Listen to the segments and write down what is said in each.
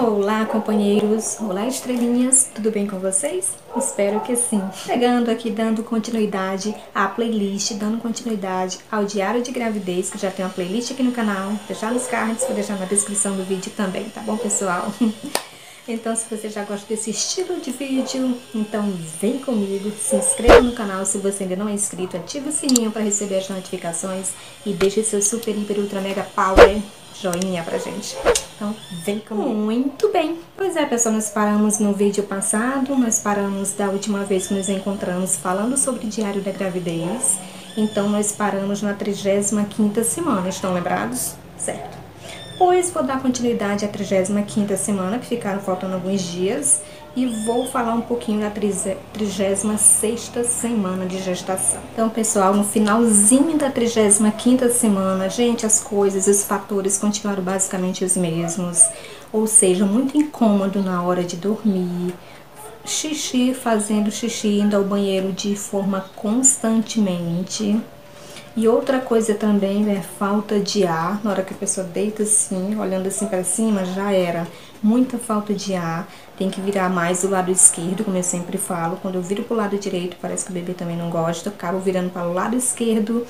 Olá, companheiros! Olá, estrelinhas! Tudo bem com vocês? Espero que sim. Chegando aqui, dando continuidade à playlist, dando continuidade ao diário de gravidez, que já tem uma playlist aqui no canal. Vou deixar nos cards, vou deixar na descrição do vídeo também, tá bom, pessoal? Então, se você já gosta desse estilo de vídeo, então vem comigo, se inscreva no canal se você ainda não é inscrito, ative o sininho para receber as notificações e deixe seu super, hiper, ultra, mega power joinha pra gente. Então, vem comigo. Muito bem. Pois é, pessoal, nós paramos no vídeo passado, nós paramos da última vez que nos encontramos falando sobre o diário da gravidez. Então, nós paramos na 35ª semana, estão lembrados? Certo. Pois vou dar continuidade à 35ª semana, que ficaram faltando alguns dias e vou falar um pouquinho da 36ª semana de gestação. Então, pessoal, no finalzinho da 35ª semana, gente, as coisas, os fatores continuaram basicamente os mesmos. Ou seja, muito incômodo na hora de dormir, xixi, fazendo xixi, indo ao banheiro de forma constantemente. E outra coisa também é falta de ar. Na hora que a pessoa deita assim, olhando assim para cima, já era muita falta de ar tem que virar mais do lado esquerdo, como eu sempre falo. Quando eu viro pro lado direito, parece que o bebê também não gosta. acabo virando para o lado esquerdo,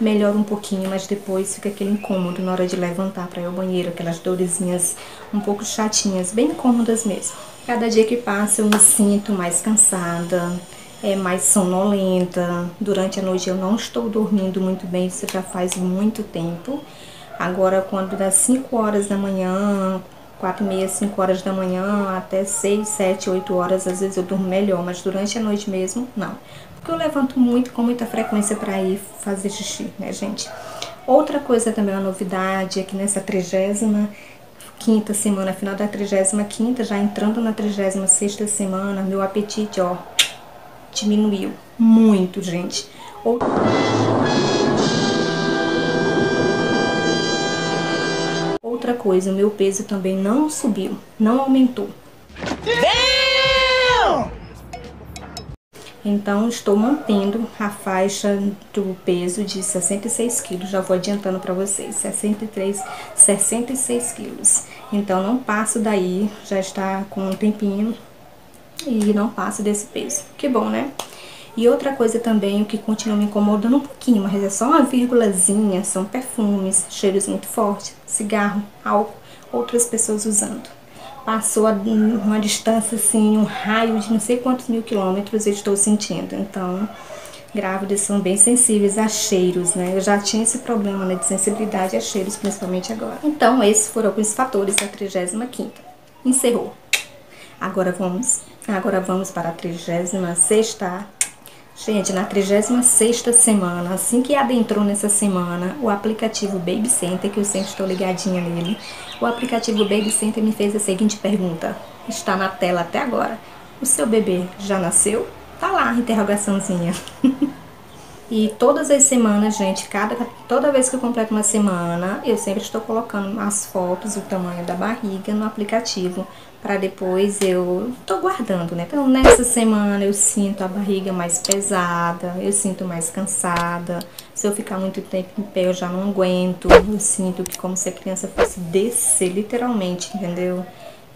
melhora um pouquinho, mas depois fica aquele incômodo na hora de levantar para ir ao banheiro, aquelas dorezinhas um pouco chatinhas, bem incômodas mesmo. Cada dia que passa eu me sinto mais cansada, é mais sonolenta. Durante a noite eu não estou dormindo muito bem, isso já faz muito tempo. Agora, quando das 5 horas da manhã, 4 e meia, 5 horas da manhã, até 6, 7, 8 horas, às vezes eu durmo melhor, mas durante a noite mesmo, não. Porque eu levanto muito, com muita frequência para ir fazer xixi, né, gente? Outra coisa também, uma novidade, é que nessa trigésima quinta semana, final da trigésima quinta, já entrando na trigésima sexta semana, meu apetite, ó, diminuiu muito, gente. Outra... Outra coisa, o meu peso também não subiu, não aumentou. Então, estou mantendo a faixa do peso de 66 quilos. Já vou adiantando para vocês, 63, 66 quilos. Então, não passo daí, já está com um tempinho e não passo desse peso. Que bom, né? E outra coisa também, o que continua me incomodando um pouquinho, mas é só uma vírgulazinha, são perfumes, cheiros muito fortes, cigarro, álcool, outras pessoas usando. Passou a uma distância assim, um raio de não sei quantos mil quilômetros eu estou sentindo. Então, grávidas são bem sensíveis a cheiros, né? Eu já tinha esse problema né, de sensibilidade a cheiros, principalmente agora. Então, esses foram alguns fatores da 35ª. Encerrou. Agora vamos, agora vamos para a 36ª Gente, na 36ª semana, assim que adentrou nessa semana, o aplicativo Baby Center, que eu sempre estou ligadinha nele, o aplicativo Baby Center me fez a seguinte pergunta, está na tela até agora. O seu bebê já nasceu? Tá lá, interrogaçãozinha. E todas as semanas, gente, cada, toda vez que eu completo uma semana, eu sempre estou colocando as fotos, o tamanho da barriga no aplicativo, para depois eu tô guardando, né? Então, nessa semana eu sinto a barriga mais pesada, eu sinto mais cansada. Se eu ficar muito tempo em pé, eu já não aguento. Eu sinto que como se a criança fosse descer, literalmente, entendeu?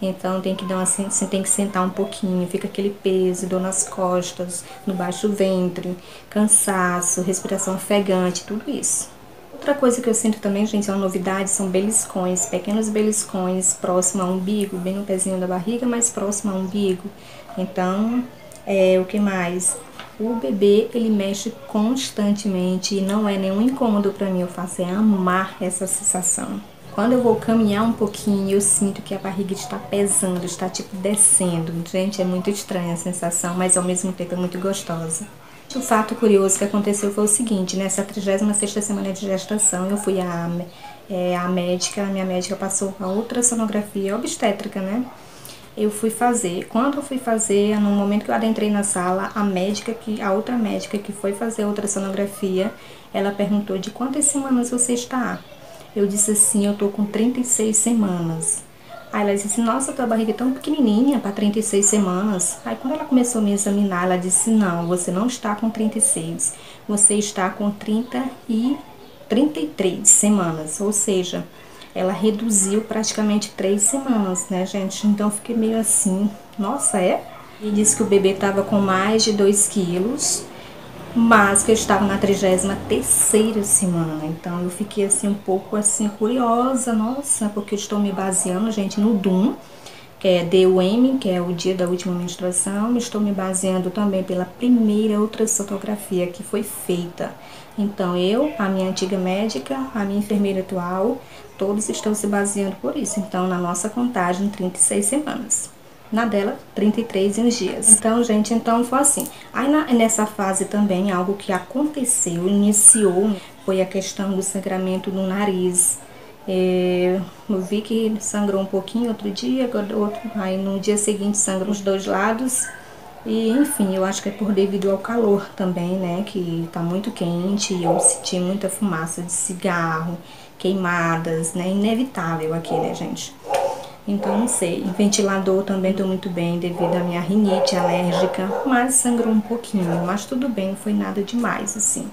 Então tem que dar uma, você tem que sentar um pouquinho, fica aquele peso, dor nas costas, no baixo ventre, cansaço, respiração ofegante, tudo isso. Outra coisa que eu sinto também, gente, é uma novidade, são beliscões, pequenos beliscões próximo ao umbigo, bem no pezinho da barriga, mas próximo ao umbigo. Então, é, o que mais? O bebê, ele mexe constantemente e não é nenhum incômodo para mim, eu faço é amar essa sensação. Quando eu vou caminhar um pouquinho, eu sinto que a barriga está pesando, está tipo descendo. Gente, é muito estranha a sensação, mas ao mesmo tempo é muito gostosa. O fato curioso que aconteceu foi o seguinte, nessa 36ª semana de gestação, eu fui à, é, à médica, a minha médica passou a ultrassonografia obstétrica, né? Eu fui fazer. Quando eu fui fazer, no momento que eu adentrei na sala, a médica, que a outra médica que foi fazer a ultrassonografia, ela perguntou de quantas semanas você está? Eu disse assim, eu tô com 36 semanas. Aí ela disse assim, nossa, tua barriga é tão pequenininha para 36 semanas. Aí quando ela começou a me examinar, ela disse, não, você não está com 36, você está com 30 e 33 semanas. Ou seja, ela reduziu praticamente três semanas, né, gente? Então, fiquei meio assim, nossa, é? E disse que o bebê tava com mais de 2 quilos, mas que eu estava na 33ª semana. Então, eu fiquei assim, um pouco assim, curiosa, nossa, porque eu estou me baseando, gente, no DUM, que é DUM, que é o dia da última menstruação. Estou me baseando também pela primeira ultrassonografia que foi feita. Então, eu, a minha antiga médica, a minha enfermeira atual, todos estão se baseando por isso. Então, na nossa contagem, 36 semanas. Na dela, 33 em dias. Então, gente, então foi assim. Aí, na, nessa fase também, algo que aconteceu, iniciou, foi a questão do sangramento no nariz é, eu vi que sangrou um pouquinho outro dia, outro, aí no dia seguinte sangrou os dois lados. E enfim, eu acho que é por devido ao calor também, né? Que tá muito quente e eu senti muita fumaça de cigarro, queimadas, né? Inevitável aqui, né, gente? Então, não sei. Ventilador também tô muito bem devido à minha rinite alérgica, mas sangrou um pouquinho. Mas tudo bem, não foi nada demais, assim.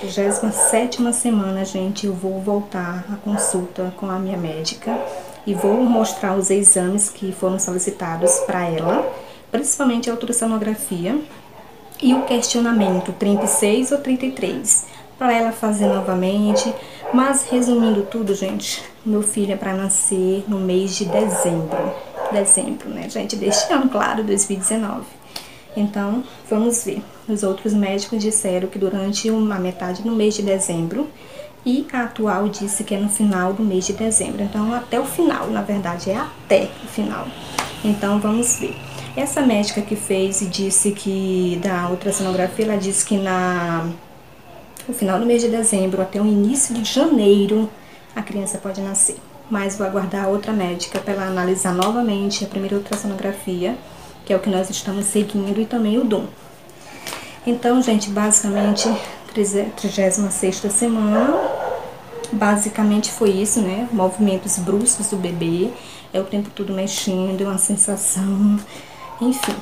37 semana, gente, eu vou voltar à consulta com a minha médica e vou mostrar os exames que foram solicitados para ela, principalmente a ultrassonografia e o questionamento 36 ou 33, para ela fazer novamente. Mas resumindo tudo, gente, meu filho é para nascer no mês de dezembro. Dezembro, né, gente, deste ano, claro, 2019. Então, vamos ver. Os outros médicos disseram que durante uma metade do mês de dezembro e a atual disse que é no final do mês de dezembro. Então, até o final, na verdade, é até o final. Então, vamos ver. Essa médica que fez e disse que da ultrassonografia, ela disse que na no final do mês de dezembro até o início de janeiro a criança pode nascer. Mas vou aguardar outra médica para ela analisar novamente a primeira ultrassonografia que é o que nós estamos seguindo, e também o dom. Então, gente, basicamente, 36 semana, basicamente foi isso, né? Movimentos bruscos do bebê, é o tempo todo mexendo, uma sensação, enfim.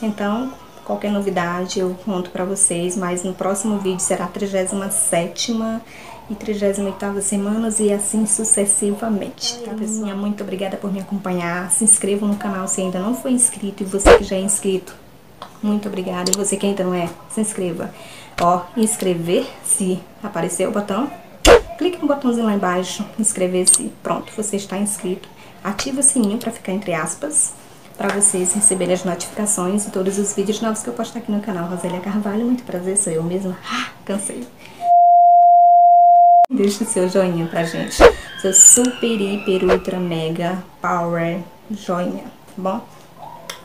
Então, qualquer novidade eu conto pra vocês, mas no próximo vídeo será a 37 e 38 semanas e assim sucessivamente, tá pessoal? Muito obrigada por me acompanhar. Se inscreva no canal se ainda não foi inscrito e você que já é inscrito, muito obrigada. E você que ainda não é, se inscreva. Ó, inscrever-se, apareceu o botão. Clique no botãozinho lá embaixo, inscrever-se. Pronto, você está inscrito. Ativa o sininho para ficar entre aspas, para vocês receberem as notificações e todos os vídeos novos que eu postar aqui no canal. Rosélia Carvalho, muito prazer, sou eu mesma. Ah, cansei. Deixa o seu joinha pra gente. Seu super, hiper, ultra, mega, power joinha, tá bom?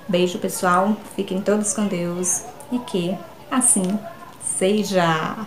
Beijo, pessoal. Fiquem todos com Deus. E que assim seja.